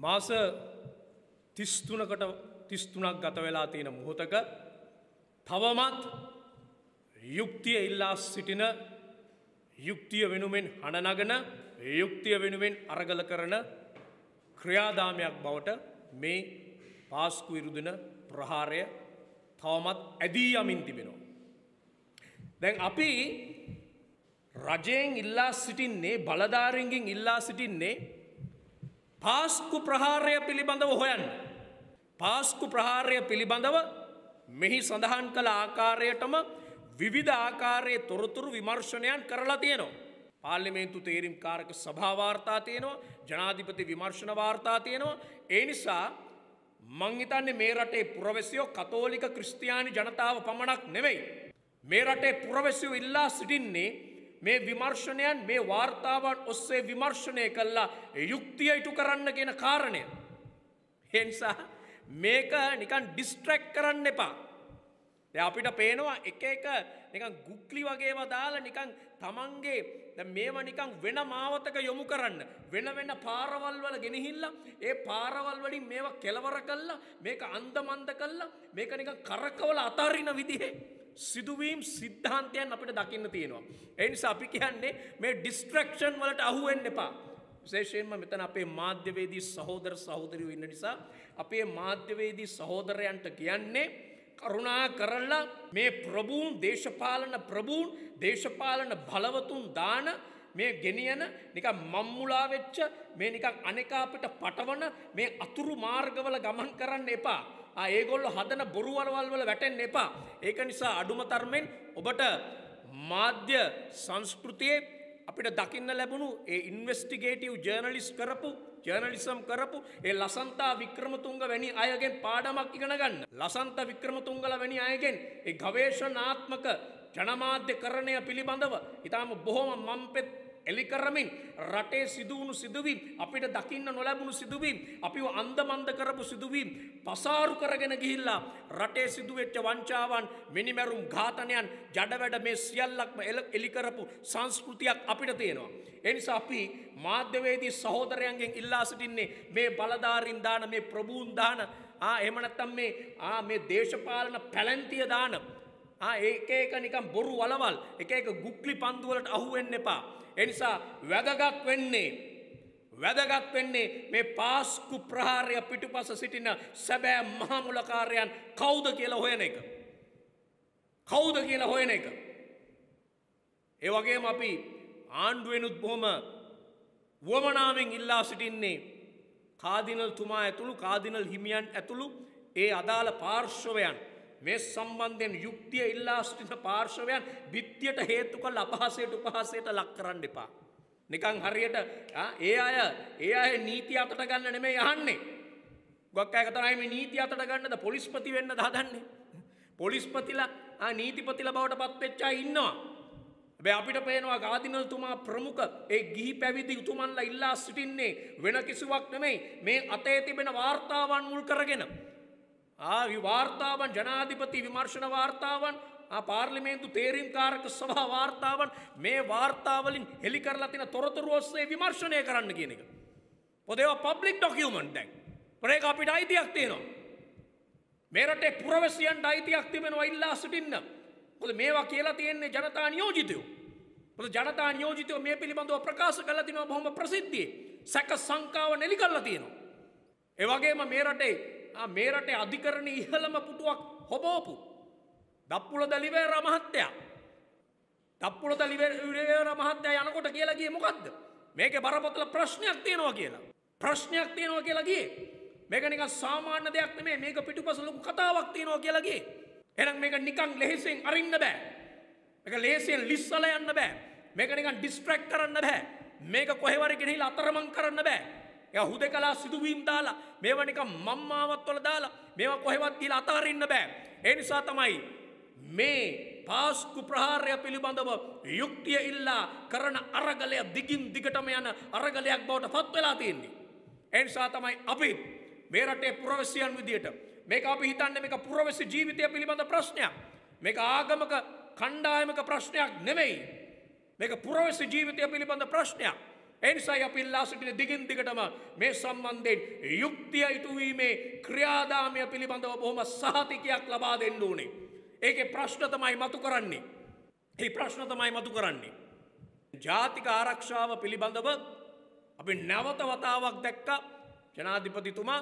මාස තිස්තුනකට තිස්තුනක් ගත වෙලා තියෙන මොහොතක තවමත් යුක්තිය ඉල්ලා සිටින යුක්තිය වෙනුවෙන් හඬනගන යුක්තිය වෙනුවෙන් අරගල කරන ක්‍රියාදාමයක් බවට මේ පාස්කු විරුදන ප්‍රහාරය තවමත් ඇදී යමින් තිබෙනවා. දැන් අපි රජයෙන් ඉල්ලා සිටින්නේ බලධාරෙන්ගෙන් ඉල්ලා සිටින්නේ පාස්කු ප්‍රහාරය පිළිබඳව හොයන්න. පාස්කු ප්‍රහාරය පිළිබඳව මෙහි සඳහන් කළ ආකාරයටම විවිධ ආකාරයේ තොරතුරු විමර්ශනයන් කරලා තියෙනවා. පාර්ලිමේන්තු තේරීම් කාරක සභාවාර්තා තියෙනවා ජනාධිපති විමර්ශන වාර්තා තියෙනවා. ඒ නිසා මං හිතන්නේ මේ රටේ පුරවැසියෝ කතෝලික ක්‍රිස්තියානි ජනතාව පමණක් නෙවෙයි. මේ රටේ පුරවැසියෝ ඉල්ලා සිටින්නේ මේ විමර්ශනයන් මේ වාර්තාවන් ඔස්සේ විමර්ශනය කල්ලා යුක්තිය ඉටු කරන්න ගෙන කාරණය. හෙනිසා මේක නිකන් ඩිස්ට්‍රෙක්් කරන්න එපා. අපිට පේනවා එක එක නිකන් ගුක්ලි වගේම දාලා නිකන් තමන්ගේ මේම නිකං වෙන මාවතක යොමු කරන්න වෙන වෙන පාරවල් වල ගෙනහිල්ල ඒ පාරවල් වලින් මේවා කෙලවර කල්ලා මේක අන්දමන්ද කල්ලා මේක නිකන් කරකවල අතාරින විදිහේ සිදුවීම් සිද්ධාන්තයන් අපිට දකින්න තියෙනවා. එනිසා අපි කියන්නේ මේ ඩිස්ට්‍රක්ෂන් වලට අහුවෙන් එපා. විශේෂයෙන්ම මෙතන අපේ මාධ්‍යවේදී සහෝදර සහෝදරයෝ ඉන්න නිසා අපේ මාධ්‍යවේදී සහෝදරයන්ට කියන්නේ කරුණා කරලා මේ ප්‍රභූන් දේශපාලන ප්‍රභූන් දේශපාලන බලවතුන් දාන මේ ගෙනියන නිකන් මම්මුලා වෙච්ච මේ නිකන් අනෙකා අපිට පටවන මේ අතුරු මාර්ගවල ගමන් කරන්න එපා. ආ ඒගොල්ලෝ හදන බොරු වලවල් වල වැටෙන්න එපා. ඒක නිසා අඩුම තරමෙන් ඔබට මාධ්‍ය සංස්කෘතියේ අපිට දකින්න ලැබුණු ඒ ඉන්වෙස්ටිගේටිව් ජර්නලිස් කරපු ජර්නලිසම් කරපු ඒ ලසන්තා වික්‍රමතුංග වැනි අයගෙන් පාඩමක් ඉගෙන ගන්න. ලසන්ත වික්‍රමතුංගල වැනි අයගෙන් ඒ ගවේෂණාත්මක ජනමාධ්‍ය කරණය පිළිබඳව ඉතාම බොහොම මම්පෙත් එලි කරමින් රටේ සිදුවුණු සිදුවීම් අපිට දකින්න නොලැබුණු සිදුවීම් අපිව අන්දමන්ද කරපු සිදුවීම් පසාරු කරගෙන ගිහිල්ලා රටේ සිදුවෙච්ච වංචාවන් මිනිමැරුම් ඝාතනයන් ජඩවැඩ මේ සියල්ලක්ම එලි කරපු සංස්කෘතියක් අපිට තියෙනවා. එනිසා අපි මාධ්‍යවේදී සහෝදරයන්ගෙන් ඉල්ලා සිටින්නේ මේ බලධාරින් දාන මේ ප්‍රභූන් දාන ආ එහෙම නැත්නම් මේ ආ මේ දේශපාලන පැලැන්තිය දාන ආ ඒක එක නිකන් බොරු වලවල් එක එක ගුක්ලි පන්දු වලට අහු වෙන්න එපා. ඒ නිසා වැදගත් වෙන්නේ වැදගත් වෙන්නේ මේ පාස්කු ප්‍රහාරය පිටුපස සිටින සැබෑ මහමුලකාරයන් කවුද කියලා හොයන එක. කවුද කියලා හොයන එක. ඒ වගේම අපි ආණ්ඩුවෙනුත් බොහොම වුවමනාවෙන් ඉල්ලා සිටින්නේ කාදිනල් තුමා ඇතුළු කාදිනල් හිමියන් ඇතුළු ඒ අදාළ පාර්ශ්වයන් මේ සම්බන්ධයෙන් යුක්තිය ඉල්ලා සිටින පාර්ශවයන් බිත්තියට හේතු කළ අපහසයට උපහසයට ලක් කරන්න එපා. නිකං හරියට ඒ අය ඒ අය නීති අතට ගන්න නෙමේ යහන්නේ. ගොක් අය තමයි මේ නීති අතට ගන්නද පොලිස්පති වෙන්න හදන්නේ. පොලිස්පතිලා නීතිපතිල බවට පත්වෙච්චා ඉන්නවා. හැබැයි අපිට පේනවා ගාදිනල්තුමා ප්‍රමුඛ ඒ ගිහි පැවිදි උතුමන්ලා ඉල්ලා සිටින්නේ වෙන කිසිවක් නෙමෙයි මේ අතේ තිබෙන වාර්තාවන් මුල් කරගෙන වාර්තාවන් ජනාධිපති විමර්ශන වාර්තාවන් පාර්ලිමේන්තු තේරීම් කාරක සභා වාර්තාවන් මේ වාර්තාවලින් හෙළි කරලා තින තොරතුරු ඔස්සේ විමර්ශනය කරන්න කියන එක. පොදේව පබ්ලික් ඩොකියමන්ට් දැන්. ප්‍රේක අපිට අයිතියක් තියෙනවා. මේ රටේ පුරවැසියන්ට අයිතියක් තිබෙනවා ඉල්ලා සිටින්න. මොකද මේවා කියලා තියෙන්නේ ජනතා නියෝජිතයෝ. මොකද ජනතා නියෝජිතයෝ මේ පිළිබඳව ප්‍රකාශ කළා තිනවා බොහොම ප්‍රසිද්ධියේ. සැක සංකාව නෙලි කරලා තියෙනවා. ඒ වගේම මේ රටේ මේ රටේ අධිකරණ ඉහළම පුටුවක් හොබෝපු. දප්පුල දලිවේර මහත්තයා. දප්පුල දලිවේර මහත්තයා යනකොට කියලා ගියේ මොකද්ද? මේකේ බරපතල ප්‍රශ්නයක් තියෙනවා කියලා. ප්‍රශ්නයක් තියෙනවා කියලා ගියේ. මේක නිකන් සාමාන්‍ය දෙයක් නෙමෙයි මේක පිටුපස ලොකු කතාවක් තියෙනවා කියලා ගියේ. එහෙනම් මේක නිකන් ලෙහෙසියෙන් අරින්න බෑ. මේක ලෙහෙසියෙන් ලිස්සලා යන්න බෑ. මේක නිකන් ඩිස්ට්‍රැක්ට් කරන්න බෑ. මේක කොහෙවර ගෙනහිලා අතරමං කරන්න බෑ. එයා හුදකලා සිදුවීම් දාලා මේවා නිකන් මම්මාවත් වල දාලා මේවා කොහෙවත් දීලා අතාරින්න බෑ. ඒ නිසා තමයි මේ පාස්කු ප්‍රහාරය පිළිබඳව යුක්තිය ඉල්ලා කරන අරගලය දිගින් දිගටම යන අරගලයක් බවට පත් වෙලා තියෙන්නේ. ඒ නිසා තමයි අපි මේ රටේ පුරවැසියන් විදියට මේක අපි හිතන්නේ මේක පුරවැසි ජීවිතය පිළිබඳ ප්‍රශ්නයක්. මේක ආගමක කණ්ඩායමක ප්‍රශ්නයක් නෙමෙයි. මේක පුරවැසි ජීවිතය පිළිබඳ ප්‍රශ්නයක්. එනිසායි අපි ඉල්ලා සිටින දිගින් දිගටම මේ සම්බන්ධයෙන් යුක්තිය ඉටුවීමේ ක්‍රියාදාමය පිළිබඳව බොහොම සහතිකයක් ලබා දෙන්න ඕනේ. ඒකේ ප්‍රශ්න තමයි මතු කරන්නේ. ඒ ප්‍රශ්න තමයි මතු කරන්නේ. ජාතික ආරක්ෂාව පිළිබඳව අපි නැවත වතාවක් දැක්ක ජනාධිපතිතුමා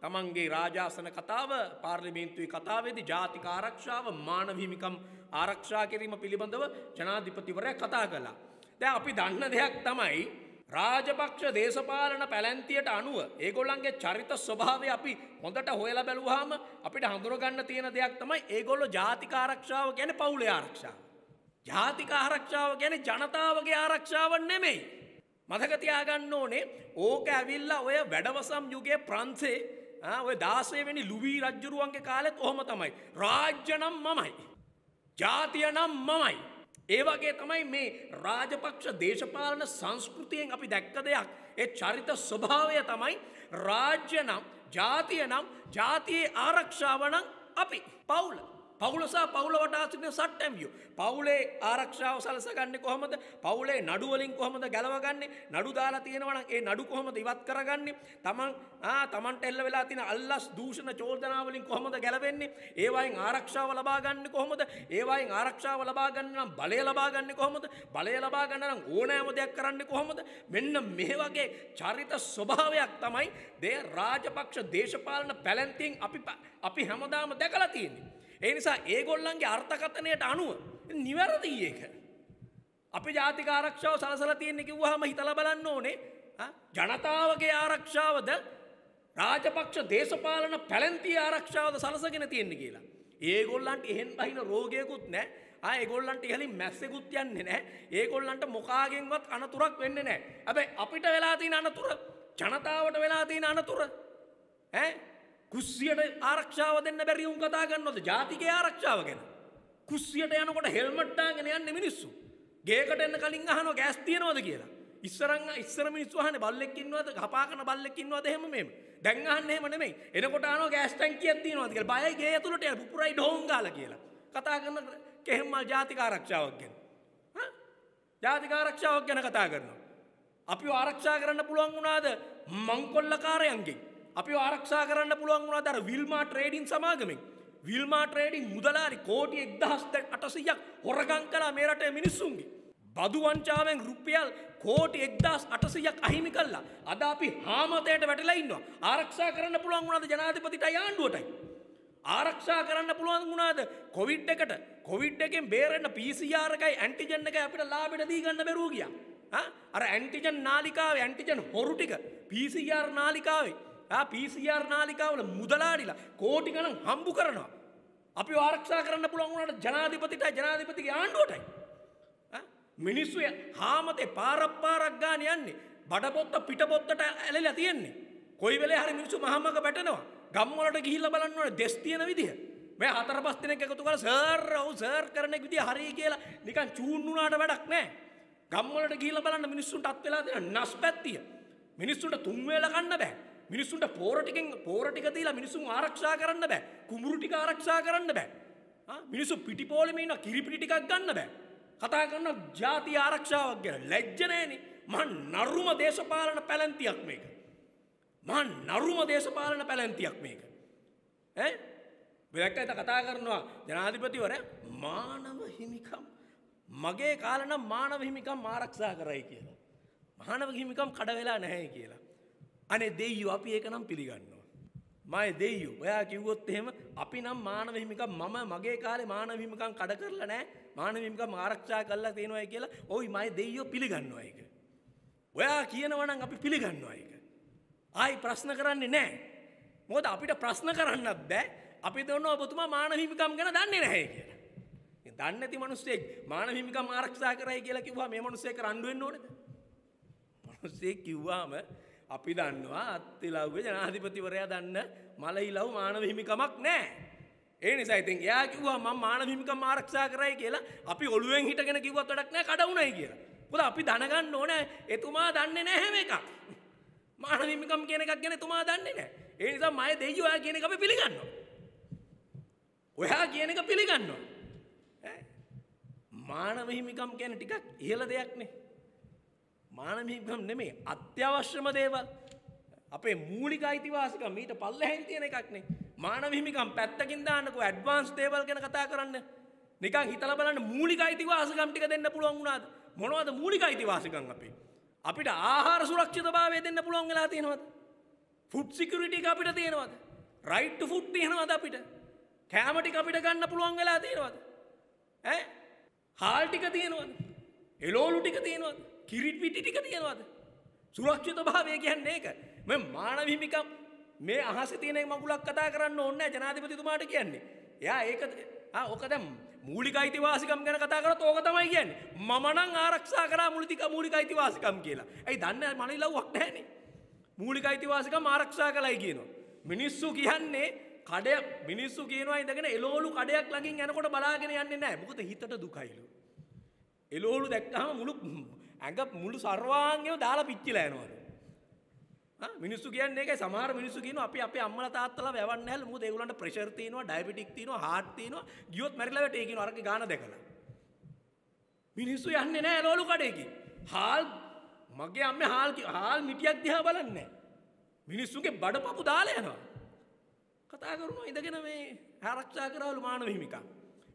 තමන්ගේ රාජාසන කතාව පාර්ලිමේන්තුවේ කතාවේදී ජාතික ආරක්ෂාව මානව හිමිකම් ආරක්ෂා කිරීම පිළිබඳව ජනාධිපතිවරයා කතා කළා. දැන් අපි දන්න දෙයක් තමයි රාජපක්ෂ දේශපාලන පැලැන්තියට අනුව ඒගොල්ලන්ගේ චරිත ස්වභාවය අපි හොඳට හොයලා බැලුවාම අපිට හඳුනගන්න තියෙන දෙයක් තමයි ඒගොල්ලෝ ජාතික ආරක්ෂාව කියන්නේ පවුලේ ආරක්ෂාව. ජාතික ආරක්ෂාව කියන්නේ ජනතාවගේ ආරක්ෂාව නෙමෙයි. මතක තියාගන්න ඕනේ ඕක ඇවිල්ලා ඔය වැඩවසම් යුගයේ ප්‍රංශේ ඔය 16 වෙනි ලුවී රජුරුවන්ගේ කාලෙත් ඔහොම තමයි. රාජ්‍ය නම් මමයි. ජාතිය නම් මමයි. ඒ වගේ තමයි මේ රාජපක්ෂ දේශපාලන සංස්කෘතියෙන් අපි දැක්ක දෙයක්. ඒ චරිත ස්වභාවය තමයි රාජ්‍ය නම් ජාතිය නම් ජාතියේ ආරක්ෂාව නම් අපි පවුල. පවුලසා පවුල වටා සිටින සට්ටැම්ියෝ. පවුලේ ආරක්ෂාව සලසගන්නේ කොහොමද? පවුලේ නඩු වලින් කොහොමද ගලවගන්නේ? නඩු දාලා තියෙනවා නම් ඒ නඩු කොහොමද ඉවත් කරගන්නේ? තමන් ආ තමන්ට එල්ල වෙලා තියෙන අල්ලස් දූෂණ චෝදනා වලින් කොහොමද ගැලවෙන්නේ? ඒ වයින් ආරක්ෂාව ලබා ගන්නේ කොහොමද? ඒ වයින් ආරක්ෂාව ලබා ගන්න නම් බලය ලබා ගන්නේ කොහොමද? බලය ලබා ගන්න නම් ඕනෑම දෙයක් කරන්නේ කොහොමද? මෙන්න මේ වගේ චරිත ස්වභාවයක් තමයි දේ රාජපක්ෂ දේශපාලන පැලැන්තියෙන් අපි අපි හැමදාම දැකලා තියෙන්නේ. ඒ නිසා ඒගොල්ලන්ගේ අර්ථකථනයට අනුව නිවැරදි ඒක. අපි ජාතික ආරක්ෂාව සලසලා තියෙන්නේ කිව්වහම හිතලා බලන්න ඕනේ ජනතාවගේ ආරක්ෂාවද රාජපක්ෂ දේශපාලන පැලැන්තිය ආරක්ෂාවද සලසගෙන තියෙන්නේ කියලා. ඒගොල්ලන්ට එහෙන් බහින රෝගයකුත් නැහැ. ආ ඒගොල්ලන්ට ඉහලින් මැස්සෙකුත් යන්නේ නැහැ. ඒගොල්ලන්ට මොකාගෙන්වත් අනතුරක් වෙන්නේ නැහැ. හැබැයි අපිට වෙලා තියෙන අනතුර ජනතාවට වෙලා තියෙන අනතුර ඈ කුස්සියට ආරක්ෂාව දෙන්න බැරි උන් කතා කරනවද? ජාතිකයේ ආරක්ෂාව ගැන. කුස්සියට යනකොට හෙල්මට් දාගෙන යන්නේ මිනිස්සු. ගේකට එන්න කලින් අහනවා ගෑස් තියනවද කියලා. ඉස්සරන් ඉස්සර මිනිස්සු අහන්නේ බල්ලෙක් ඉන්නවද? කපා කරන බල්ලෙක් ඉන්නවද? එහෙම මෙහෙම. දැන් අහන්නේ එහෙම නෙමෙයි. එනකොට අහනවා ගෑස් ටැංකියක් තියනවද කියලා. බයයි ගේ ඇතුළට යන්න. පුපුරයි ඩෝන් ගාලා කියලා. කතා කරන කෙහෙම්මල් ජාතික ආරක්ෂාවක් ගැන. ජාතික ආරක්ෂාවක් ගැන කතා කරනවා. අපිව ආරක්ෂා කරන්න පුළුවන් වුණාද? මංකොල්ලකාරයන්ගෙන්. අපි ආරක්ෂා කරන්න පුළුවන් වුණා දර විල්මා ට්‍රේඩින් සමාගමෙන් විල්මා ට්‍රේඩින් මුදලාරි කෝටි එක්දහස් අටසියක් හොරගං කලා මේ රටේ මිනිස්සුන්ගේ. බදු වංචාවෙන් රුපියල් කෝටි එක්දස් අටසියක් අහිමි කල්ලා අද අපි හාමතයට වැටලා ඉන්නවා ආරක්ෂා කරන්න පුළුවන් වුණාද ජනාධිපතිට ආණ්ඩුවටයි. ආරක්ෂා කරන්න පුළුවන් වුණාද කොවිඩ් එකට කොවිඩ් එකෙන් බේරෙන්න PCR එකයි ඇන්ටිජන් එකයි අපිට ලාභෙට දී ගන්න බැරුව ගියා. අර ඇන්ටිජන් නාලිකාවේ ඇන්ටිජන් හොරු ටික PCR නාලිකාවේ පිසිR නාලිකාවල මුදලාඩිලා කෝටි ගණන් හම්බු කරනවා. අපි ආරක්ෂා කරන්න පුළුවන් වුණාට ජනාධිපතිට ජනාධිපතිගේ ආණ්ඩුවටයි. මිනිස්සු හාමතේ පාරක් පාරක් ගාන යන්නේ. බඩපොත්ත පිටපොත්තට ඇලලා තියෙන්නේ. කොයි වෙලේ හරි මිනිස්සු මහමග වැටෙනවා. ගම්වලට ගිහිල්ලා බලන්න ඕනේ දෙස් තියෙන විදිහ. මේ හතර පස් දිනක් එකතු කරලා සර් ඔව් සර් කරන විදිහ හරි කියලා නිකන් චූන් වුණාට වැඩක් නැහැ. ගම්වලට ගිහිල්ලා බලන්න මිනිස්සුන්ට අත් වෙලා තියෙන නස්පැත්තිය. මිනිස්සුන්ට තුන් වේල කන්න බෑ. මිනිස්සුන්ට පෝරටිකෙන් පෝරටික දීලා මිනිසුන් ආරක්ෂා කරන්න බෑ. කුමුරු ටික ආරක්ෂා කරන්න බෑ. මිනිස්සු පිටිපෝලෙම ඉන්න කිරිපිටි ටිකක් ගන්න බෑ. කතා කරන ජාති ආරක්ෂාවක් ගැන ලැජ්ජනෑනේ මං නරුම දේශපාලන පැලැන්තියක් මේක. මං නරුම දේශපාලන පැලැන්තියක් මේක. ඈ? වෙලක්කයිත කතා කරනවා ජනාධිපතිවර මානව හිමිකම්. මගේ කාලනම් මානව හිමිකම් ආරක්ෂා කරයි කියලා. මානව හිමිකම් කඩ වෙලා නැහැ කියලා. අනේ දෙයියෝ අපි ඒක නම් පිළිගන්නවා. මය දෙයියෝ ඔයා කිව්වොත් එහෙම අපි නම් මානව හිමිකම් මම මගේ කාලේ මානව හිමිකම් කඩ කරලා නැහැ මානව හිමිකම් ආරක්ෂා කරලා තියෙනවා කියලා ওই මය දෙයියෝ පිළිගන්නවා ඒක. ඔයා කියනවා නම් අපි පිළිගන්නවා ඒක. ආයි ප්‍රශ්න කරන්නේ නැහැ. මොකද අපිට ප්‍රශ්න කරන්නත් බෑ. අපි දන්නවා ඔබතුමා මානව හිමිකම් ගැන දන්නේ නැහැ කියලා. දන්නේ නැති මිනිස්සෙක් මානව හිමිකම් ආරක්ෂා කරයි කියලා කිව්වා මේ මිනිස්සෙක් රණ්ඩු වෙන්න ඕනේද? මිනිස්සෙක් කිව්වාම අපි දන්නවා අත්තිලව්වේ ජනාධිපතිවරයා දන්න මලයිලව් මානව හිමිකමක් නෑ. ඒ නිසා ඉතින් එයා කිව්වා මම මානව හිමිකම් ආරක්ෂා කරයි කියලා අපි ඔළුවෙන් හිටගෙන කිව්වත් වැඩක් නෑ කඩ වුණයි කියලා. මොකද අපි දැනගන්න ඕනේ එතුමා දන්නේ නෑ හැම එකක්. මානව හිමිකම් කියන එකක් ගැන එතුමා දන්නේ නෑ. ඒ නිසා මම දෙයියෝ ඔයා කියන එක අපි පිළිගන්නවා. ඔයා කියන එක පිළිගන්නවා. මානව හිමිකම් කියන්නේ ටිකක් ඉහළ දෙයක් නේ. මානමිකම් නෙමේ අත්‍යවශ්‍යම දේවල්. අපේ මූලික අයිතිවාසිකම් මීට පල්ලෙහෙන් තියෙන එකක්නේ මානව හිමිකම් පැත්තකින් දාන්නකෝ ඇඩ්වාන්ස් දේවල් ගැන කතා කරන්න. නිකන් හිතලා බලන්න මූලික අයිතිවාසිකම් ටික දෙන්න පුළුවන් වුණාද? මොනවද මූලික අයිතිවාසිකම් අපේ? අපිට ආහාර සුරක්ෂිතභාවය දෙන්න පුළුවන් වෙලා තියෙනවද? ෆුඩ් සිකියුරිටි එක අපිට තියෙනවද? රයිට් ටු ෆුඩ් තියෙනවද අපිට? කෑම ටික අපිට ගන්න පුළුවන් වෙලා තියෙනවද? ඈ? හාල් ටික තියෙනවද? එලෝලු ටික තියෙනවද? කිරිට් පිටි ටික තියෙනවද සුරක්ෂිතභාවය කියන්නේ ඒක මේ මානව හිමිකම් මේ අහසේ තියෙන මගුලක් කතා කරන්න ඕනේ නැහැ ජනාධිපතිතුමාට කියන්නේ එයා ඒක ආ ඔක දැන් මූලික අයිතිවාසිකම් ගැන කතා කරත් ඕක තමයි කියන්නේ මම නම් ආරක්ෂා කරා මූලික මූලික අයිතිවාසිකම් කියලා. ඇයි දන්නේ මනිලව්වක් නැහැනේ. මූලික අයිතිවාසිකම් ආරක්ෂා කළයි කියනවා. මිනිස්සු කියන්නේ කඩය මිනිස්සු කියනවා ඉඳගෙන එලෝලු කඩයක් ළඟින් යනකොට බලාගෙන යන්නේ නැහැ. මොකද හිතට දුකයිලු. එලෝලු දැක්කහම මුළු ඇඟ මුළු සර්වාංගයම දාලා පිච්චිලා යනවලු. මිනිස්සු කියන්නේ ඒකයි. සමහර මිනිස්සු කියනවා අපි අපේ අම්මලා තාත්තලා වැවන්නේ නැහැ මොකද ඒගොල්ලන්ට ප්‍රෙෂර් තියෙනවා ඩයබටික් තියෙනවා හાર્ට් තියෙනවා. ගියොත් මැරිලා වැටේ කියනවා අරගේ ගාන දැකලා. මිනිස්සු යන්නේ නැහැ ලෝලු කඩේකින් හාල් මගේ අම්මේ හාල් හාල් මිටියක් දිහා බලන්නේ. මිනිස්සුගේ බඩපපු දාලා යනවා. කතා කරනවා ඉඳගෙන මේ ආරක්ෂා කරවලු මානව හිමිකම්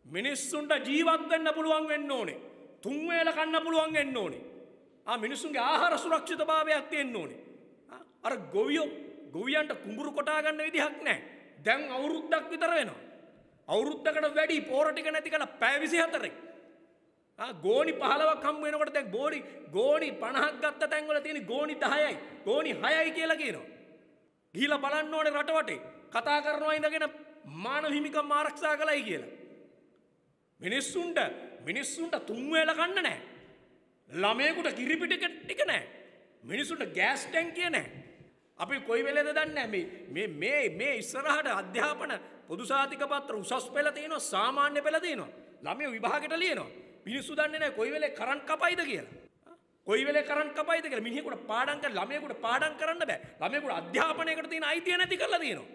මිනිස්සුන්ට ජීවත් වෙන්න පුළුවන් වෙන්න ඕනේ. තුන් වේල කන්න පුළුවන් වෙන්න ඕනේ. ආ මිනිස්සුන්ගේ ආහාර සුරක්ෂිතභාවයක් තියෙන්න ඕනේ අර ගොවියෝ ගොවියන්ට කුඹුරු කොටා ගන්න විදිහක් නැහැ. දැන් අවුරුද්දක් විතර වෙනවා. අවුරුද්දකට වැඩි පෝර ටික නැති කළා පැය 24ක්. ආ ගෝණි 15ක් හම්බ වෙනකොට දැන් ගෝණි ගෝණි 50ක් ගත්ත තැන්වල තියෙන ගෝණි 10යි ගෝණි 6යි කියලා කියනවා. ගිහිලා බලන්න ඕනේ රට වටේ. කතා කරනවා ඉඳගෙන මානව හිමිකම් ආරක්ෂා කළයි කියලා. මිනිස්සුන්ට මිනිස්සුන්ට තුන් වේල කන්න නැහැ. ළමයෙකුට කිරිපිට ටික නැහැ. මිනිස්සුන්ට ගෑස් ටැංකිය නැහැ. අපි කොයි වෙලේද දන්නේ මේ මේ මේ ඉස්සරහට අධ්‍යාපන පොදු සාතික පත්‍ර උසස් පෙළ තියෙනවා සාමාන්‍ය පෙළ තියෙනවා. ළමයි විභාගයට ලියනවා. මිනිස්සු දන්නේ නැහැ කොයි වෙලේ කරන්ට් කපයිද කියලා. කොයි වෙලේ කරන්ට් කපයිද කියලා. මිනිහෙකුට පාඩම් කර ළමයෙකුට පාඩම් කරන්න බෑ. ළමයෙකුට අධ්‍යාපනයකට තියෙන අයිතිය නැති කරලා තියෙනවා.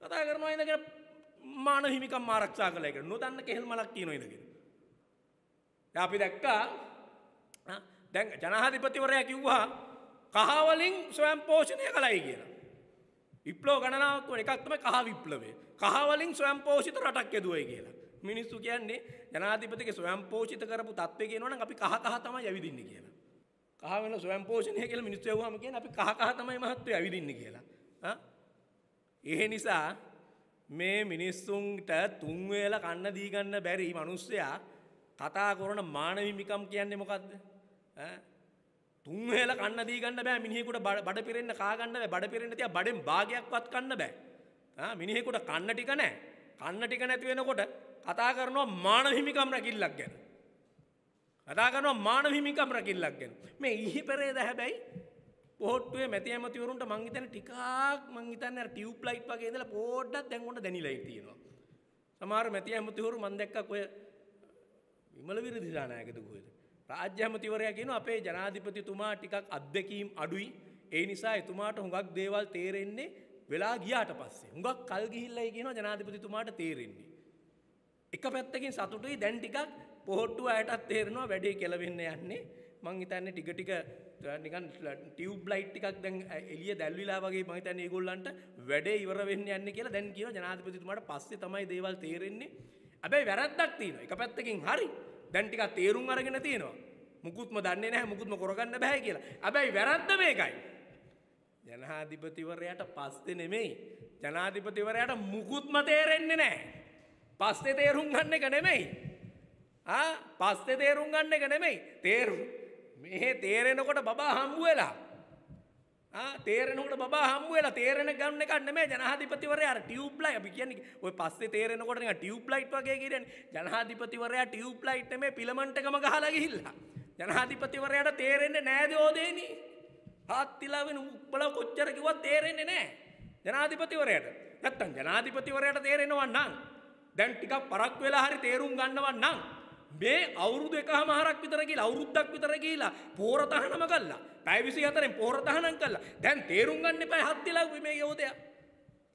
කතා කරනවා ඉඳගෙන මානව හිමිකම් ආරක්ෂා කළා කියලා නොදන්න කෙහෙල් මලක් කියනවා ඉඳගෙන. දැන් අපි දැක්කා දැන් ජනාධිපතිවරයා කිව්වා කහවලින් ස්වයං පෝෂණය කළයි කියලා. විප්ලව ගණනාවක් වන එකක් තමයි කහ විප්ලවය. කහවලින් ස්වයං පෝෂිත රටක් යදුවයි කියලා. මිනිස්සු කියන්නේ ජනාධිපතිගේ ස්වයං පෝෂිත කරපු තත්ත්වය කියනවනම් අපි කහ කහ තමයි ඇවිදින්නේ කියලා. කහ වෙන ස්වයං පෝෂණය කියලා මිනිස්සු යවුවාම කියන්නේ අපි කහ කහ තමයි මහත්වෝ ඇවිදින්නේ කියලා. ආ ඒ නිසා මේ මිනිස්සුන්ට තුන් වේල කන්න දී ගන්න බැරි මිනිස්සයා කතා කරන මානව හිමිකම් කියන්නේ මොකද්ද? ඈ? තුන් වේල කන්න දී ගන්න බෑ. මිනිහෙකුට බඩ පිරෙන්න කා ගන්න බෑ. බඩ පිරෙන්න තියා බඩෙන් භාගයක්වත් කන්න බෑ. ආ මිනිහෙකුට කන්න ටික නැහැ කන්න ටික නැති වෙනකොට කතා කරනවා මානව හිමිකම් රැකිල්ලක් ගැන. කතා කරනවා මානව හිමිකම් රැකිල්ලක් ගැන. මේ ඉහි පෙරේද හැබැයි පොහොට්ටුවේ මැති ඇමතිවරුන්ට මං හිතන්නේ ටිකක් මං හිතන්නේ අර ටියුබ් ලයිට් වගේ ඉඳලා පොඩ්ඩක් දැන් උන්ට දැනිලා තියෙනවා. සමහර මැති ඇමතිවරු මං දැක්කා කොය විමල විරදිලා නායකද කොහෙද? රාජ්‍ය ඇමතිවරයා කියනවා අපේ ජනාධිපතිතුමා ටිකක් අත්දැකීම් අඩුයි. ඒ නිසා එතුමාට හුඟක් දේවල් තේරෙන්නේ වෙලා ගියාට පස්සේ. හුඟක් කල් ගිහිල්ලයි කියනවා ජනාධිපතිතුමාට තේරෙන්නේ. එක පැත්තකින් සතුටුයි දැන් ටිකක් පොහොට්ටුව අයටත් තේරෙනවා වැඩේ කෙලවෙන්න යන්නේ. මං හිතන්නේ ටික ටික නිකන් ටියුබ් ලයිට් ටිකක් දැන් එළිය දැල්විලා වගේ මං හිතන්නේ ඒගොල්ලන්ට වැඩේ ඉවර වෙන්න යන්නේ කියලා දැන් කියනවා ජනාධිපතිතුමාට පස්සේ තමයි දේවල් තේරෙන්නේ. හැබැයි වැරද්දක් තියෙනවා. එක පැත්තකින් හරි. දැන් ටිකක් තේරුම් අරගෙන තියෙනවා. මුකුත්ම දන්නේ නැහැ මුකුත්ම කරගන්න බෑ කියලා. හැබැයි වැරද්ද මේකයි. ජනාධිපතිවරයාට පස්සේ නෙමෙයි. ජනාධිපතිවරයාට මුකුත්ම තේරෙන්නේ නැහැ. පස්සේ තේරුම් ගන්න එක නෙමෙයි. ආ පස්සේ තේරුම් ගන්න එක නෙමෙයි. තේරුම් මේ තේරෙනකොට බබා හම්බ වෙලා තේරෙනකොට බා හම්බ වෙලා තේරෙන ගන්න එකක් නෙමෙයි ජනාධිපතිවරයා අර ටියුබ් ලයිට් අපි කියන්නේ. ඔය පස්සේ තේරෙනකොට නිකන් ටියුබ් ලයිට් වගේ කියන්නේ. ජනාධිපතිවරයා ටියුබ් ලයිට් නෙමෙයි පිලමන්ට් එකම ගහලා ගිහිල්ලා. ජනාධිපතිවරයාට තේරෙන්නේ නෑ දෝදේනි හාත්තිලා වෙන උඹලා කොච්චර කිව්වත් තේරෙන්නේ නෑ. ජනාධිපතිවරයාට. නැත්තම් ජනාධිපතිවරයාට තේරෙනවා නම් දැන් ටිකක් පරක් වෙලා හරි තේරුම් ගන්නවා නම් මේ අවුරුදු එකහමාරක් විතර ගිහිලා අවුරුද්දක් විතර ගිහිලා පෝර තහනම කළා. පැය 24න් පෝර තහනම් කළා. දැන් තේරුම් ගන්න එපා හත්තිලා මේ යෝධයා.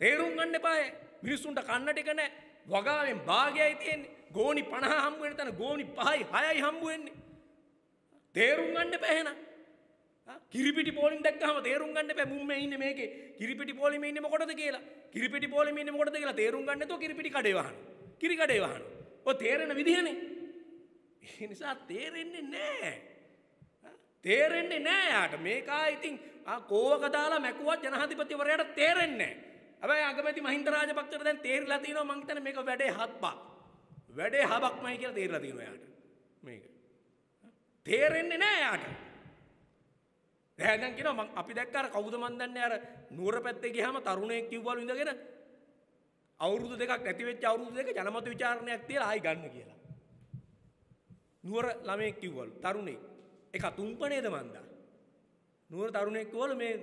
තේරුම් ගන්න එපා මිනිස්සුන්ට කන්න ටික නැහැ. වගාවෙන් භාගයයි තියෙන්නේ. ගෝණි 50 හම්බ වෙන තැන ගෝණි 5යි 6යි හම්බ වෙන්නේ. තේරුම් ගන්න එපා එහෙනම්. කිරිපිටි පෝලින් දැක්කම තේරුම් ගන්න එපා මුම්ම ඉන්නේ මේකේ කිරිපිටි පෝලිමේ ඉන්නේ මොකටද කියලා කිරිපිටි පෝලිමේ ඉන්නේ මොකටද කියලා තේරුම් ගන්න නැතුව කිරිපිටි කඩේ වහන කිරි කඩේ වහන ඔය තේරෙන විදිහනේ ඒ නිසා තේරෙන්නේ නැහැ තේරෙන්නේ නෑ යාට. මේකා ඉතින් කෝවක දාලා මැකුවත් ජනාධිපතිවරයාට තේරෙන්නේ නැහැ හැබැයි අගමැති මහින්ද රාජපක්ෂට දැන් තේරිලා තියෙනවා මං හිතන්නේ මේක වැඩේ හත්පක් වැඩේ හබක්මයි කියලා තේරලා තියෙනවා යාට. මේක. තේරෙන්නේ නෑ යාට. දැන් කියනවා මං අපි දැක්ක අර කවුද මන් දන්නේ අර නුවර පැත්තේ ගියාම තරුණයෙක් කිව්වලු ඉඳගෙන අවුරුදු දෙකක් නැති වෙච්ච අවුරුදු දෙක ජනමත විචාරණයක් තියලා ආයි ගන්න කියලා. නුවර ළමයෙක් කිව්වලු තරුණෙක්. එක තුම්පනේද මන්දා. නුවර තරුණෙක් කිව්වලු මේ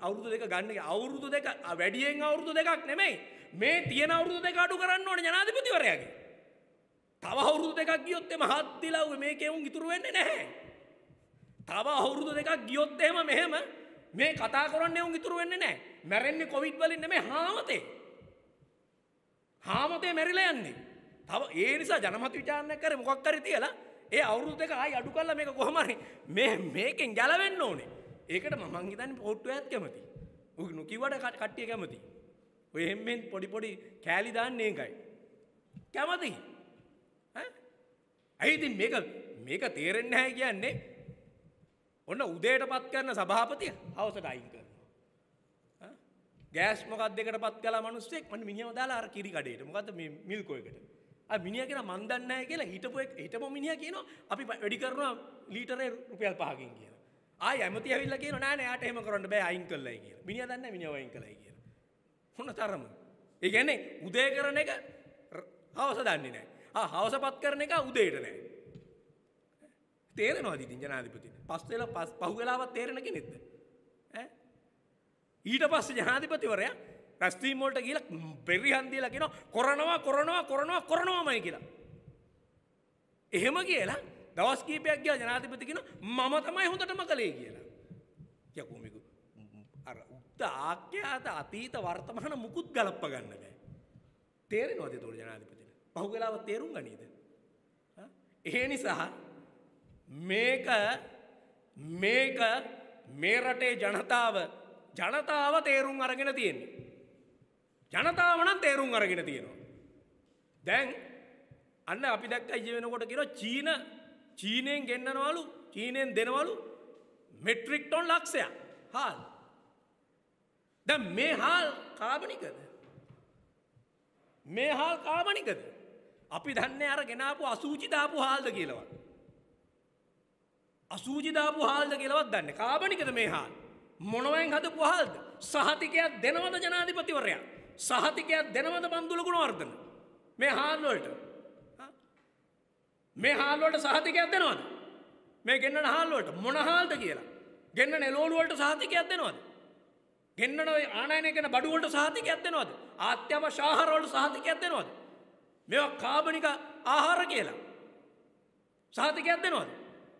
අවුරුදු දෙක ගන්න අවුරුදු දෙක වැඩියෙන් අවුරුදු දෙකක් නෙමෙයි. මේ තියෙන අවුරුදු දෙක අඩු කරන්න ඕනේ ජනාධිපතිවරයාගේ. තව අවුරුදු දෙකක් ගියොත් එම හත් දිලා මේකේ උන් ඉතුරු වෙන්නේ නැහැ. තව අවුරුදු දෙකක් ගියොත් එහෙම මෙහෙම මේ කතා කරන්නේ උන් ඉතුරු වෙන්නේ නැහැ. මැරෙන්නේ කොවිඩ් වලින් නෙමෙයි හාමතේ. හාමතේ මැරිලා යන්නේ. තව ඒ නිසා ජනමත විචාරණයක් කරේ මොකක් හරි තියලා ඒ අවුරුදු දෙක ආයි අඩු කරලා මේක කොහොම හරි මේ මේකෙන් ගැලවෙන්න ඕනේ. ඒකට මම හිතන්නේ පොට්ටුවයත් කැමති. උග නුකිවට කට්ටිය කැමති. ඔය එම්මෙන් පොඩි පොඩි කෑලි දාන්නේ ඒකයි. කැමති. ඈ? ඇයි ඉතින් මේක මේක තේරෙන්නේ නැහැ කියන්නේ ඔන්න උදේට පත් කරන සභාපතිය හවසට අයින් කරනවා. ගෑස් මොකක් දෙකට පත් කළා මිනිස්සෙක් මම මිනිහව දාලා අර කිරි කඩේට. මොකද්ද මේ මිල්කෝ එකට. ආ මිනිහා කියන මන් දන්නේ නැහැ කියලා හිටපු එක හිටපු මිනිහා කියනවා අපි වැඩි කරනවා ලීටරේ රුපියල් 5කින් කියලා. ආයි ඇමති ඇවිල්ලා කියනවා නෑ නෑ යාට එහෙම කරන්න බෑ අයින් කළයි කියලා. මිනිහා දන්නේ නැහැ මිනිහව අයින් කළයි කියලා. මොන තරම. ඒ කියන්නේ උදේ කරන එක හවස දන්නේ නැහැ. ආ හවසපත් කරන එක උදේට නැහැ. තේරෙනවද ඉතින් ජනාධිපතිට? පස් වෙලා පස් පහු වෙලාවක් තේරෙන කෙනෙක්ද? ඈ ඊට පස්සේ ජනාධිපතිවරයා රැස්වීම් වලට ගිහලා පෙරිහන් දීලා කියනවා කරනවා කරනවා කරනවා කරනවාමයි කියලා. එහෙම කියලා දවස් කීපයක් ගියා ජනාධිපති කියනවා මම තමයි හොඳටම කළේ කියලා. යකෝ මේක අර උත්ත ආඛ්‍යාත අතීත වර්තමාන මුකුත් ගලප්ප ගන්න බෑ. තේරෙනවද ඒතකොට ජනාධිපතිට? පහු වෙලාව තේරුම් ගනීද? ඒ නිසා මේක මේක මේ රටේ ජනතාව ජනතාව තේරුම් අරගෙන තියෙන්නේ. ජනතාව නම් තේරුම් අරගෙන තියෙනවා. දැන් අන්න අපි දැක්ක ඊය වෙනකොට කියනවා චීන චීනෙන් ගෙන්නනවලු චීනෙන් දෙනවලු මෙට්‍රික් ටොන් ලක්ෂයක් හාල්. දැන් මේ හාල් කාබනිකද? මේ හාල් කාබනිකද? අපි දන්නේ අර ගෙනාපු අසූචි දාපු හාල්ද කියලාවත්. අසූචි දාපු හාල්ද කියලාවත් දන්නේ. කාබනිකද මේ හාල්? මොනවෙන් හදපු හාල්ද? සහතිකයක් දෙනවද ජනාධිපතිවරයා? සහතිකයක් දෙනවද බන්දුල ගුණවර්ධන? මේ හාල් වලට. මේ හාල් වලට සහතිකයක් දෙනවද? මේ ගෙන්නන හාල් වලට මොන හාල්ද කියලා? ගෙන්නන එළවලු වලට සහතිකයක් දෙනවද? ගෙන්නන ඔය ආනයනය කරන බඩු වලට සහතිකයක් දෙනවද? ආත්‍යවශ්‍ය ආහාර වලට සහතිකයක් දෙනවද? මේවා කාබනික ආහාර කියලා. සහතිකයක් දෙනවද?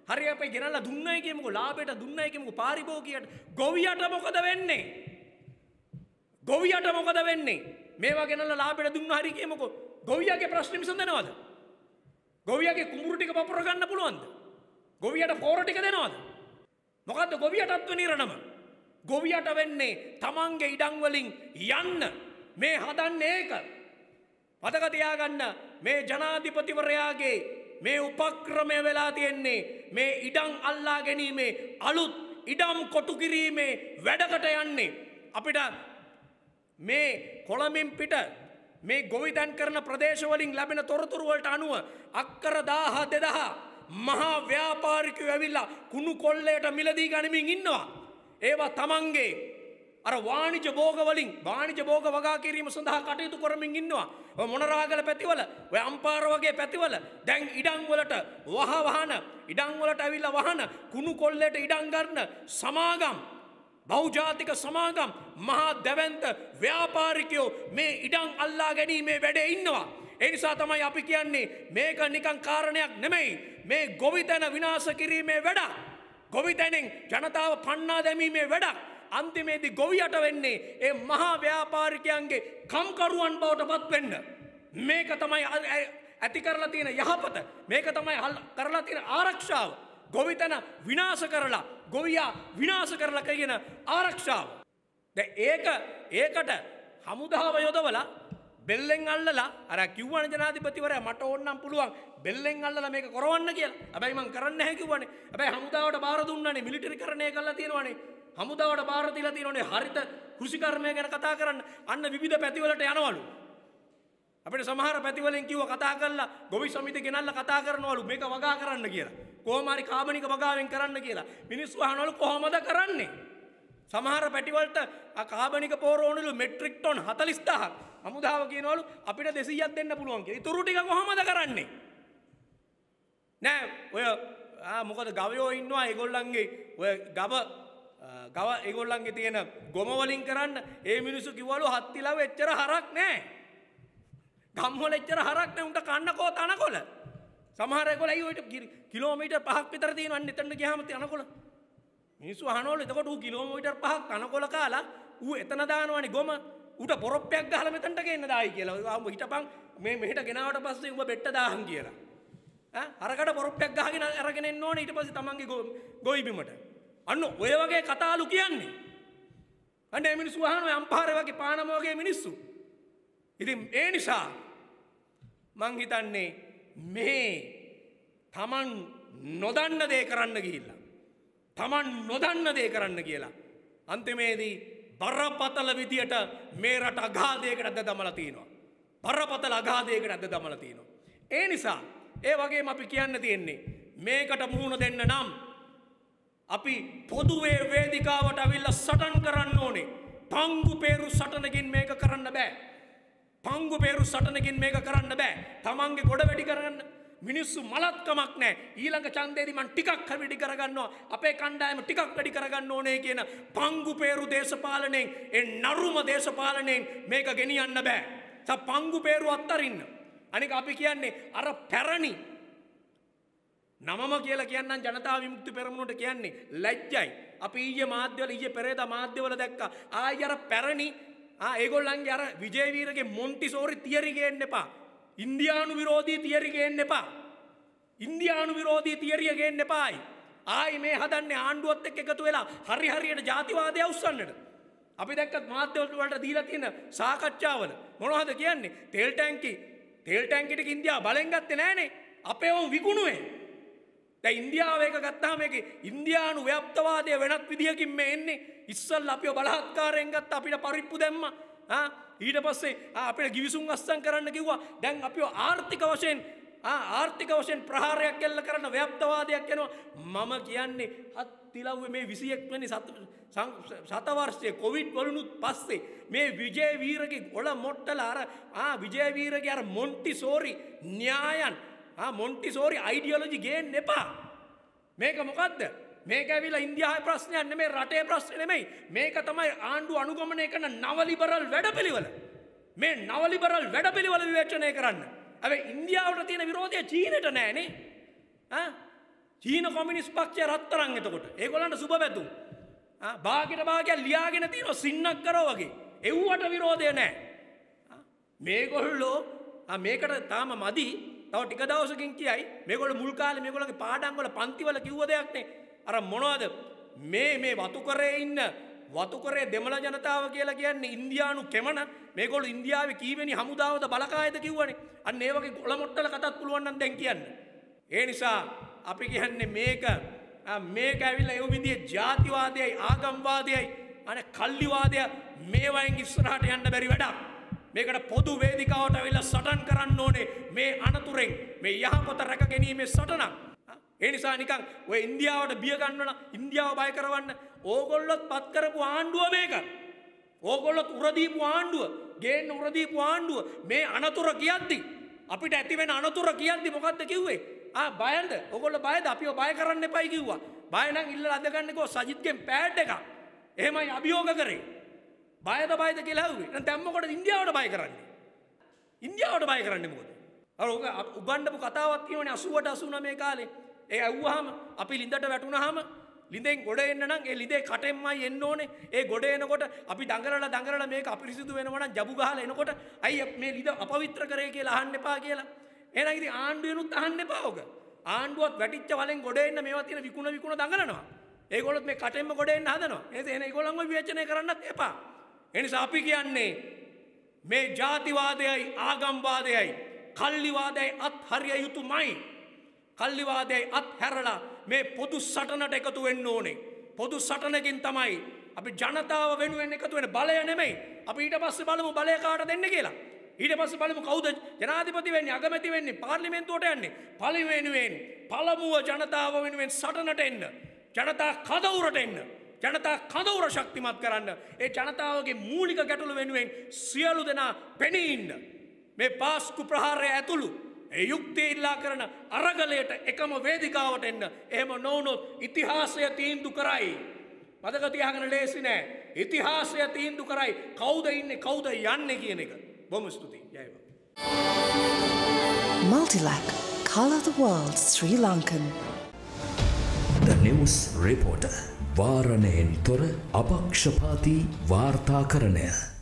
හරි අපේ ගෙනල්ලා දුන්නයි කියමුකෝ ලාභයට දුන්නයි කියමුකෝ පාරිභෝගිකයට ගොවියට මොකද වෙන්නේ? ගොවියට මොකද වෙන්නේ? මේවා ගෙනල්ලා ලාභයට දුන්න හරි කියමුකෝ ගොවියාගේ ප්‍රශ්න විසඳනවද? ගොවියාගේ කුඹුරු ටික පපුර ගන්න පුළුවන්ද? ගොවියට පෝර ටික දෙනවද? මොකද්ද ගොවියටත් වෙන ඉරණම? ගොවියට වෙන්නේ තමන්ගේ ඉඩම් වලින් යන්න මේ හදන්නේ ඒක. මතක තියාගන්න මේ ජනාධිපතිවරයාගේ මේ උපක්‍රමය වෙලා තියෙන්නේ මේ ඉඩම් අල්ලා ගැනීමේ අලුත් ඉඩම් කොටු කිරීමේ වැඩකට යන්නේ අපිට මේ කොළඹින් පිට මේ ගොවිතැන් කරන ප්‍රදේශවලින් ලැබෙන තොරතුරු වලට අනුව අක්කර 1000 2000 මහා ව්‍යාපාරිකයෝ ඇවිල්ලා කුණු කොල්ලයට මිලදී ගනිමින් ඉන්නවා. ඒවා තමන්ගේ අර වාණිජ භෝග වලින් වාණිජ භෝග වගා කිරීම සඳහා කටයුතු කරමින් ඉන්නවා. ඔය මොනරාගල පැතිවල, ඔය අම්පාර වගේ පැතිවල දැන් ඉඩම් වලට වහ වහන, ඉඩම් වලට ඇවිල්ලා වහන කුණු කොල්ලයට ඉඩම් ගන්න සමාගම් බෞජාතික සමාගම් මහා දැවන්ත ව්‍යාපාරිකයෝ මේ ඉඩම් අල්ලා ගැනීමේ වැඩේ ඉන්නවා. ඒ නිසා තමයි අපි කියන්නේ මේක නිකන් කාරණයක් නෙමෙයි. මේ ගොවිතැන විනාශ කිරීමේ වැඩක්. ගොවිතැනෙන් ජනතාව පන්නා දැමීමේ වැඩක්. අන්තිමේදී ගොවියට වෙන්නේ ඒ මහා ව්‍යාපාරිකයන්ගේ කම්කරුවන් බවට පත් වෙන්න. මේක තමයි ඇති කරලා තියෙන යහපත. මේක තමයි කරලා තියෙන ආරක්ෂාව. ගොවිතැන විනාශ කරලා ගොවියා විනාස කරලා කියන ආරක්ෂාව. දැ ඒක ඒකට හමුදාව යොදවලා බෙල්ලෙන් අල්ලලා අර කිව්වන ජනාධිපතිවරයා මට ඕන්නම් පුළුවන් බෙල්ලෙන් අල්ලලා මේක කරවන්න කියලා. හැබැයි මං කරන්න නැහැ කිව්වනේ. හැබැයි හමුදාවට බාර දුන්නානේ මිලිටරි කරණය කරලා තියෙනවානේ. හමුදාවට බාර දීලා තියෙනවානේ හරිත කෘෂිකර්මය ගැන කතා කරන්න. අන්න විවිධ පැතිවලට යනවලු. අපිට සමහර පැතිවලින් කිව්ව කතා කරලා ගොවි සමිති ගෙනල්ලා කතා කරනවලු මේක වගා කරන්න කියලා. කොහොම හරි කාබනික වගාවෙන් කරන්න කියලා. මිනිස්සු අහනවලු කොහොමද කරන්නේ? සමහර පැටිවලට කාබනික පෝරෝණලු මෙට්‍රික් ටොන් 40000ක් හමුදාව කියනවලු අපිට 200ක් දෙන්න පුළුවන් කියලා. ඊටු ටික කොහොමද කරන්නේ? නෑ ඔය මොකද ගවයෝ ඉන්නවා ඒගොල්ලන්ගේ ඔය ගව ගව ඒගොල්ලන්ගේ තියෙන ගොමවලින් කරන්න ඒ මිනිස්සු කිව්වලු හත්තිලව එච්චර හරක් නෑ. ගම්වල එච්චර හරක් නෑ උන්ට කන්නකෝ තනකොළ. සමහර ඒගොල්ලෝ අයි ඔයිට කිලෝමීටර් 5ක් විතර තියෙනවා එතනට ගියාම තනකොළ. මිනිස්සු අහනවලු එතකොට ඌ කිලෝමීටර් 5ක් තනකොළ කාලා ඌ එතන දානවනේ ගොම ඌට පොරොප්පයක් ගහලා මෙතනට ගේන්න දායි කියලා. ඌ හිටපන් මේ මෙහෙට ගෙනාවට පස්සේ ඌ බෙට්ට දාහන් කියලා. අරකට පොරොප්පයක් ගහගෙන අරගෙන එන්න ඕනේ ඊට පස්සේ තමන්ගේ ගොවි බිමට. අන්න ඔය වගේ කතාලු කියන්නේ. අන්න ඒ මිනිස්සු අහනවා අම්පාරේ වගේ පානම වගේ මිනිස්සු. ඉතින් ඒ නිසා මං හිතන්නේ මේ තමන් නොදන්න දේ කරන්න ගිහිල්ලා. තමන් නොදන්න දේ කරන්න කියලා. අන්තිමේදී බරපතල විදියට මේ රට අගාධයකට අද දමලා තියෙනවා. බරපතල අගාධයකට අද දමලා තියෙනවා. ඒ නිසා ඒ වගේම අපි කියන්න තියෙන්නේ මේකට මුහුණ දෙන්න නම් අපි පොදුවේ වේදිකාවට අවිල්ල සටන් කරන්න ඕනේ. පංගු පේරු සටනකින් මේක කරන්න බෑ. පංගු පේරු සටනකින් මේක කරන්න බෑ. තමන්ගේ ගොඩ වැඩි කරන්න මිනිස්සු මලත්කමක් නෑ ඊළඟ චන්දේදි මං ටිකක් වැඩි කරගන්නවා අපේ කණ්ඩායම ටිකක් වැඩි කරගන්න ඕනේ කියන පංගු පේරු දේශපාලනයෙන් ඒ නරුම දේශපාලනයෙන් මේක ගෙනියන්න බෑ. ස පංගු පේරු අත්තරින්න. අනික අපි කියන්නේ අර පැරණි නමම කියලා කියන්නම් ජනතා විමුක්ති පෙරමුණට කියන්නේ ලැජ්ජයි. අපි ඊයේ මාධ්‍යවල ඊයේ පෙරේදා මාධ්‍යවල දැක්කා. ආයි අර පැරණි ආ ඒගොල්ලන්ගේ අර විජේවීරගේ මොන්ටිසෝරි තියරි ගේන්න එපා. ඉන්දියානු විරෝධී තියරි ගේන්න එපා. ඉන්දියානු විරෝධී තියරිය ගේන්න එපායි. ආයි මේ හදන්නේ ආණ්ඩුවත් එක්ක එකතු වෙලා හරි හරියට ජාතිවාදය උස්සන්නට. අපි දැක්කත් මාධ්‍යවලට වලට දීලා තියෙන සාකච්ඡාවල මොනවද කියන්නේ? තෙල් ටැංකි තෙල් ටැංකිට ඉන්දියාව බලෙන් ගත්තේ නෑනේ. අපේ වුන් විකුණුවේ. දැන් ඉන්දියාව එක ගත්තාම මේක ඉන්දියානු ව්‍යාප්තවාදය වෙනත් විදියකින් මේ එන්නේ. ඉස්සල්ලා අපිව බලහත්කාරයෙන් ගත්ත අපිට පරිප්පු දැම්මා. ආ ඊට පස්සේ අපිට ගිවිසුම් අස්සම් කරන්න කිව්වා. දැන් අපිව ආර්ථික වශයෙන් ආර්ථික වශයෙන් ප්‍රහාරයක් එල්ල කරන ව්‍යාප්තවාදයක් එනවා. මම කියන්නේ අත්තිලව්වේ මේ 21 වෙනි සතවර්ෂයේ කොවිඩ් වලුනුත් පස්සේ මේ විජය වීරගේ ඔල මොට්ටල අර ආ විජය වීරගේ අර මොන්ටිසෝරි න්‍යායන් ආ මොන්ටිසෝරි අයිඩියොලොජි ගේන්න එපා. මේක මොකද්ද? මේක ඇවිල්ලා ඉන්දියාවේ ප්‍රශ්නයක් නෙමෙයි රටේ ප්‍රශ්නේ නෙමෙයි. මේක තමයි ආණ්ඩුව අනුගමනය කරන නව ලිබරල් වැඩපිළිවෙල. මේ නව ලිබරල් වැඩපිළිවෙල විවේචනය කරන්න. හැබැයි ඉන්දියාවට තියෙන විරෝධය චීනට නෑනේ. ආ චීන කොමියුනිස්ට් පක්ෂය රත්තරන් එතකොට. ඒගොල්ලන්ට සුබ පැතුම්. ආ භාගයට භාගයක් ලියාගෙන තියෙනවා සින්නක් කරෝ වගේ. එව්වට විරෝධය නෑ. මේගොල්ලෝ මේකට තාම මදි තව ටික දවසකින් කියයි මේගොල්ලෝ මුල් කාලේ මේගොල්ලන්ගේ පාඩම් වල පන්ති වල කිව්ව දෙයක් නේ. අර මොනවද මේ මේ වතුකරේ ඉන්න වතුකරේ දෙමළ ජනතාව කියලා කියන්නේ ඉන්දියානු කෙමන මේගොල්ලෝ ඉන්දියාවේ කීවෙනි හමුදාවද බලකායද කිව්වනේ. අන්න ඒ වගේ ගොළමොට්ටල කතාත් පුළුවන් නම් දැන් කියන්න. ඒ නිසා අපි කියන්නේ මේක මේක ඇවිල්ලා ඒ විදිහේ ජාතිවාදයයි ආගම්වාදයයි අනේ කල්ලිවාදය මේවයින් ඉස්සරහට යන්න බැරි වැඩක්. මේකට පොදු වේදිකාවට ඇවිල්ලා සටන් කරන්න ඕනේ මේ අනතුරෙන් මේ යහපත රැක ගැනීමේ සටනක්. ඒ නිසා නිකන් ඔය ඉන්දියාවට බිය ගන්නවන ඉන්දියාව බය කරවන්න ඕගොල්ලොත් පත් කරපු ආණ්ඩුව මේක. ඕගොල්ලොත් උරදීපු ආණ්ඩුව ගේන්න උරදීපු ආණ්ඩුව මේ අනතුර කියද්දි අපිට ඇතිවෙන අනතුර කියද්දි මොකක්ද කිව්වේ ආ බයද ඔගොල්ලෝ බයද අපිව බය කරන්න එපයි කිව්වා. බය නම් ඉල්ලලා අදගන්නකෝ සජිත්ගෙන් පෑඩ් එකක්. එහෙමයි අභියෝග කරේ. බයද බයද කියලා ඇහුවේ. දැන් දැන් මොකටද ඉන්දියාවට බය කරන්නේ? ඉන්දියාවට බය කරන්නේ මොකද? අර උගන්නපු කතාවක් කියවනේ 80ට 89 කාලේ. ඒ ඇව්වහම අපි ලිඳට වැටුනහම ලිඳෙන් ගොඩ එන්න නම් ඒ ලිඳේ කටෙන්මයි එන්න ඕනේ. ඒ ගොඩ එනකොට අපි දඟලලා දඟලලා මේක අපිරිසිදු වෙනවා නම් ජබු ගහලා එනකොට අයි මේ ලිඳ අපවිත්‍ර කරේ කියලා අහන්න එපා කියලා. එහෙනම් ඉතින් ආණ්ඩුවෙනුත් අහන්න එපා ඔක. ආණ්ඩුවත් වැටිච්ච වලෙන් ගොඩ එන්න මේවා තියෙන විකුණ විකුණ දඟලනවා. ඒගොලොත් මේ කටෙන්ම ගොඩෙන් හදනවා ඒ එන ගොළන්ව විවචනය කරන්නත් එපා. එනිසා අපි කියන්නේ මේ ජාතිවාදයයි ආගම්වාදයයි කල්ලිවාදයි අත් හරිය යුතුමයි. කල්ලිවාදයයි අත් හැරලා මේ පොදු සටනට එකතු වෙන්න ඕනේ. පොදු සටනකින් තමයි අපි ජනතාව වෙනුවෙන් එකතු වෙන බලය නෙමෙයි අපි ඊට පස්සේ බලමු බලය කාට දෙන්න කියලා. ඊට පස්සේ බලමු කවුද ජනාධිපති වෙන්නේ අගමැති වෙන්නේ පාර්ලිමේන්තුවට යන්නේ පළවෙනුවෙන් පළමුව ජනතාව වෙනුවෙන් සටනට එන්න. ජනතා කදවුරට එන්න. ජනතා කදවුර ශක්තිමත් කරන්න. ඒ ජනතාවගේ මූලික ගැටලු වෙනුවෙන් සියලු දෙනා පෙනීඉන්න. මේ පාස්කු ප්‍රහාරය ඇතුළු. ඒ යුක්තිය ඉල්ලා කරන අරගලයට එකම වේදිකාවට එන්න. එහෙම නොවනොත් ඉතිහාසය තීන්දු කරයි. මදකතියාගෙන ලේසි නෑ. ඉතිහාසය තීන්දු කරයි කෞද ඉන්න කෞද යන්න කියන එක. බොම ස්තුතියි ජයව. Multilac, Color the World Sri Lankan. The News Reporter වාරණයෙන් තොර අපක්ෂපාති වාර්තාකරණය.